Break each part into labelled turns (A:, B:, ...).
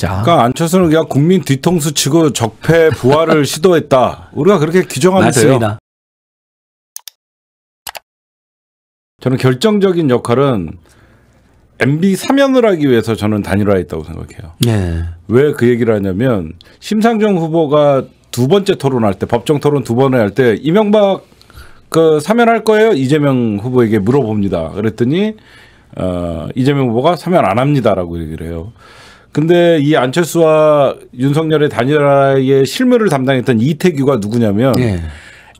A: 자,
B: 그러니까 안철수는 그냥 국민 뒤통수 치고 적폐 부활을 시도했다. 우리가 그렇게 규정하면 돼요.
A: 맞습니다.
B: 저는 결정적인 역할은 MB 사면을 하기 위해서 저는 단일화했다고 생각해요.
A: 네.
B: 왜 그 얘기를 하냐면 심상정 후보가 두 번째 토론할 때 법정 토론 두 번을 할 때 이명박 그 사면할 거예요 이재명 후보에게 물어봅니다. 그랬더니 어, 이재명 후보가 사면 안 합니다라고 얘기를 해요. 근데 이 안철수와 윤석열의 단일화의 실무를 담당했던 이태규가 누구냐면
A: 네.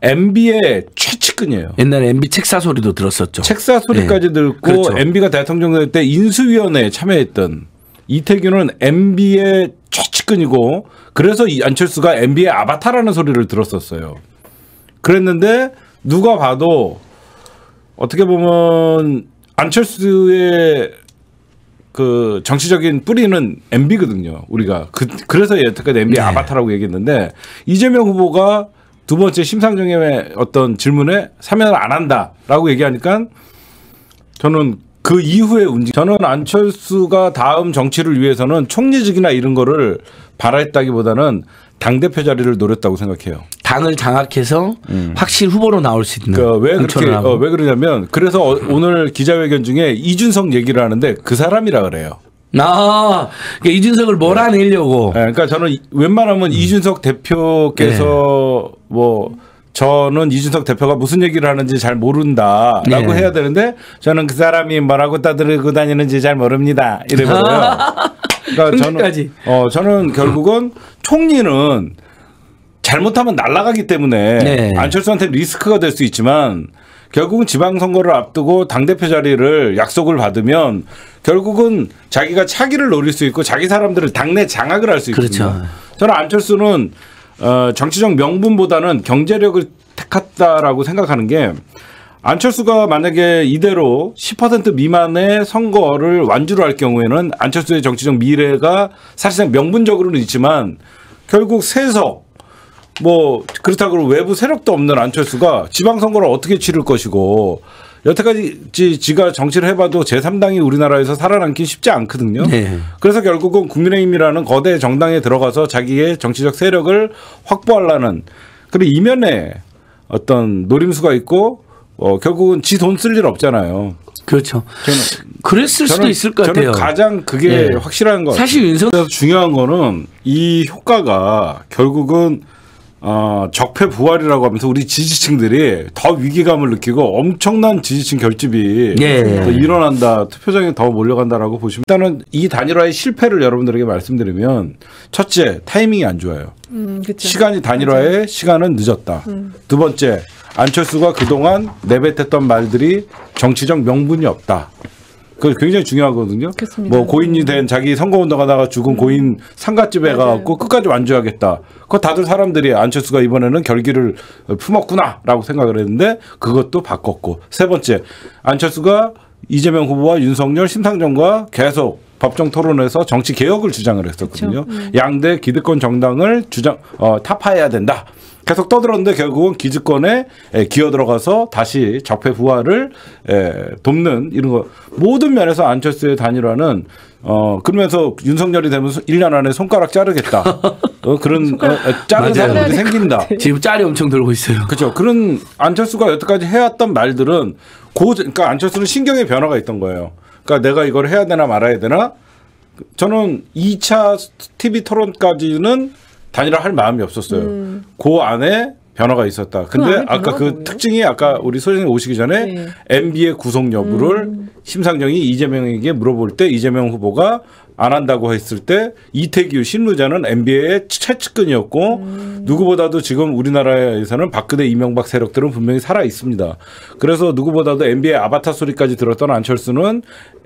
B: MB의 최측근이에요.
A: 옛날에 MB 책사 소리도 들었었죠.
B: 책사 소리까지
A: 예.
B: 듣고
A: 그렇죠.
B: MB가 대통령 될 때 인수위원회에 참여했던 이태규는 MB의 최측근이고 그래서 이 안철수가 MB의 아바타라는 소리를 들었었어요. 그랬는데 누가 봐도 어떻게 보면 안철수의 그 정치적인 뿌리는 MB거든요. 우리가 그, 그래서 여태까지 MB
A: 네.
B: 아바타라고 얘기했는데 이재명 후보가 두 번째 심상정의 어떤 질문에 사면을 안 한다라고 얘기하니까 저는 그 이후에 움직 저는 안철수가 다음 정치를 위해서는 총리직이나 이런 거를 바라했다기보다는 당 대표 자리를 노렸다고 생각해요.
A: 당을 장악해서 확실히 후보로 나올 수 있는.
B: 그러니까 왜 그렇게. 어, 왜 그러냐면 그래서 어, 오늘 기자회견 중에 이준석 얘기를 하는데 그 사람이라 그래요.
A: 아, 그러니까 이준석을 몰아내려고.
B: 예, 그러니까 저는 이- 웬만하면 이준석 대표께서 뭐 저는 이준석 대표가 무슨 얘기를 하는지 잘 모른다라고
A: 네.
B: 해야 되는데 저는 그 사람이 뭐라고 떠들고 다니는지 잘 모릅니다. 이래버려요. 그러니까 저는. 어 저는 결국은 총리는 잘못하면 날아가기 때문에
A: 네.
B: 안철수한테 리스크가 될 수 있지만 결국은 지방선거를 앞두고 당대표 자리를 약속을 받으면 결국은 자기가 차기를 노릴 수 있고 자기 사람들을 당내 장악을 할 수 있거든요.
A: 그렇죠.
B: 저는 안철수는 어, 정치적 명분보다는 경제력을 택했다라고 생각하는 게 안철수가 만약에 이대로 10% 미만의 선거를 완주를 할 경우에는 안철수의 정치적 미래가 사실상 명분적으로는 있지만 결국 세석 뭐 그렇다고 외부 세력도 없는 안철수가 지방선거를 어떻게 치를 것이고 여태까지 지- 지가 정치를 해봐도 제3당이 우리나라에서 살아남기 쉽지 않거든요.
A: 네.
B: 그래서 결국은 국민의힘이라는 거대 정당에 들어가서 자기의 정치적 세력을 확보하려는 그리고 이면에 어떤 노림수가 있고 어, 결국은 지 돈 쓸 일 없잖아요.
A: 그렇죠.
B: 저는
A: 그랬을 수도 있을 것
B: 저는
A: 같아요.
B: 가장 그게
A: 예.
B: 확실한 것 같아요.
A: 사실 윤석
B: 그래서 중요한 거는 이 효과가 결국은 어, 적폐 부활이라고 하면서 우리 지지층들이 더 위기감을 느끼고 엄청난 지지층 결집이
A: 예.
B: 더 일어난다. 투표장에 더 몰려간다라고 보시면 일단은 이 단일화의 실패를 여러분들에게 말씀드리면 첫째 타이밍이 안 좋아요.
C: 음.
B: 시간이 단일화의 시간은 늦었다. 두 번째 안철수가 그동안 내뱉었던 말들이 정치적 명분이 없다. 그 굉장히 중요하거든요.
C: 그렇습니다.
B: 뭐 고인이 된 자기 선거운동하다가 죽은 고인 상가집에
C: 맞아요.
B: 가갖고 끝까지 완주하겠다. 그거 다들 사람들이 안철수가 이번에는 결기를 품었구나라고 생각을 했는데 그것도 바꿨고 세 번째 안철수가 이재명 후보와 윤석열, 심상정과 계속 법정 토론에서 정치 개혁을 주장을 했었거든요. 양대 기득권 정당을 주장 어, 타파해야 된다. 계속 떠들었는데 결국은 기득권에 에, 기어 들어가서 다시 적폐 부활을 에, 돕는 이런 거 모든 면에서 안철수의 단일화는 어 그러면서 윤석열이 되면서 1년 안에 손가락 자르겠다. 어, 그런 어, 어, 자른
A: 맞아요.
B: 사람들이 생긴다.
A: 지금 짤이 엄청 들고 있어요.
B: 그렇죠. 그런 안철수가 여태까지 해왔던 말들은 고 그러니까 안철수는 신경의 변화가 있던 거예요. 그러니까 내가 이걸 해야 되나 말아야 되나? 저는 2차 TV 토론까지는 단일화 할 마음이 없었어요. 그 안에 변화가 있었다. 근데
C: 안에
B: 아까 그
C: 뭐예요?
B: 특징이 아까 우리 소장님 오시기 전에
C: 네.
B: MB의 구속 여부를 심상정이 이재명에게 물어볼 때 이재명 후보가 안 한다고 했을 때 이태규 신루자는 MB의 최측근이었고 누구보다도 지금 우리나라에서는 박근혜 이명박 세력들은 분명히 살아 있습니다. 그래서 누구보다도 MB의 아바타 소리까지 들었던 안철수는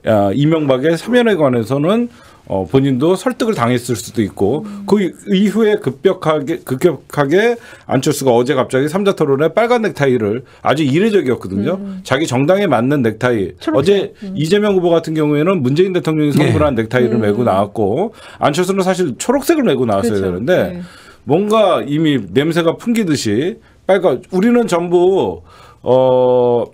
B: 아, 이명박의 사면에 관해서는 어, 본인도 설득을 당했을 수도 있고 그 이후에 급격하게 급격하게 안철수가 어제 갑자기 삼자 토론에 빨간 넥타이를 아주 이례적이었거든요. 자기 정당에 맞는 넥타이. 어제 이재명 후보 같은 경우에는 문재인 대통령이 선물한 넥타이를 메고 나왔고 안철수는 사실 초록색을 메고 나왔어야
C: 그렇죠.
B: 되는데
C: 네.
B: 뭔가 이미 냄새가 풍기듯이 빨간 우리는 전부 어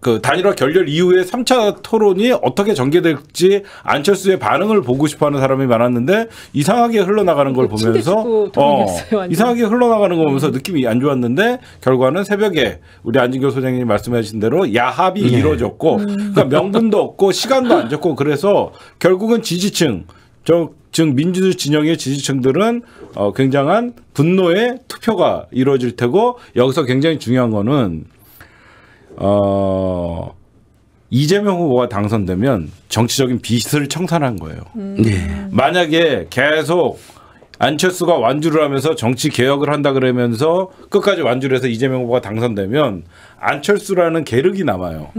B: 그 단일화 결렬 이후에 3차 토론이 어떻게 전개될지 안철수의 반응을 보고 싶어하는 사람이 많았는데 이상하게 흘러나가는 걸 보면서
C: 완전.
B: 이상하게 흘러나가는 거 보면서 느낌이 안 좋았는데 결과는 새벽에 우리 안진교 소장님이 말씀하신 대로 야합이 이루어졌고 그러니까 명분도 없고 시간도 안 줬고 그래서 결국은 지지층 저, 즉 민주 진영의 지지층들은 어, 굉장한 분노의 투표가 이루어질 테고 여기서 굉장히 중요한 거는 어, 이재명 후보가 당선되면 정치적인 빚을 청산한 거예요.
A: 네.
B: 만약에 계속 안철수가 완주를 하면서 정치 개혁을 한다 그러면서 끝까지 완주를 해서 이재명 후보가 당선되면 안철수라는 계륵이 남아요.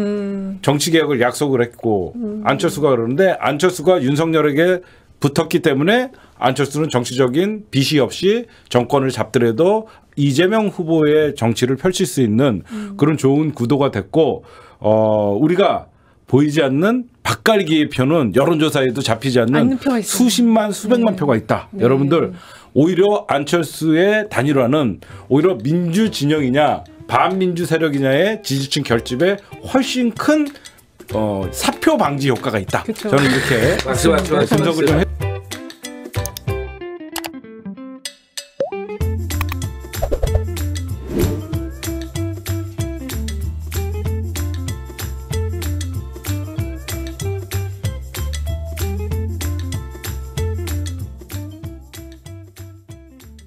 B: 정치 개혁을 약속을 했고 안철수가 그러는데 안철수가 윤석열에게 붙었기 때문에 안철수는 정치적인 빚이 없이 정권을 잡더라도 이재명 후보의 정치를 펼칠 수 있는 그런 좋은 구도가 됐고 어 우리가 보이지 않는 박갈기의 표는 여론조사에도 잡히지 않는. 수십만 수백만 표가 있다. 여러분들 오히려 안철수의 단일화는 오히려 민주 진영이냐 반민주 세력이냐의 지지층 결집에 훨씬 큰 어, 사표 방지 효과가 있다.
C: 그쵸.
B: 저는 이렇게
A: 맞죠, 맞죠, 맞죠.
B: 분석을 좀.